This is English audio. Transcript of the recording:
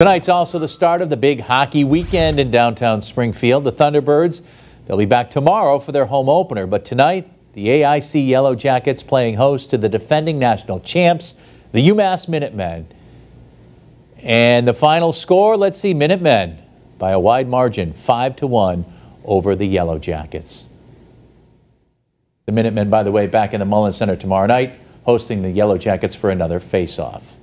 Tonight's also the start of the big hockey weekend in downtown Springfield. The Thunderbirds, they'll be back tomorrow for their home opener, but tonight the AIC Yellow Jackets playing host to the defending national champs, the UMass Minutemen. And the final score, let's see, Minutemen by a wide margin, 5 to 1 over the Yellow Jackets. The Minutemen, by the way, back in the Mullins Center tomorrow night, hosting the Yellow Jackets for another face-off.